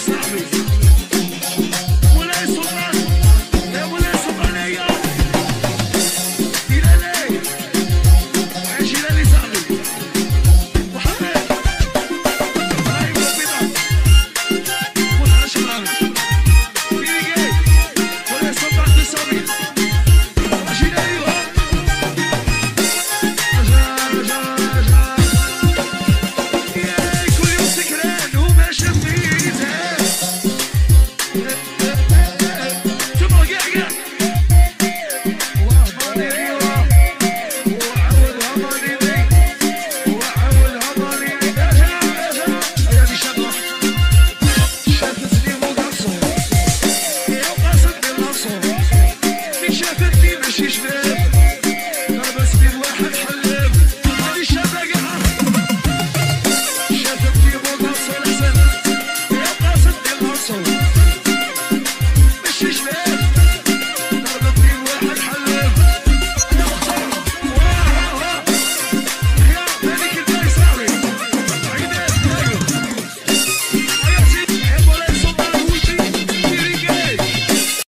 Stop me.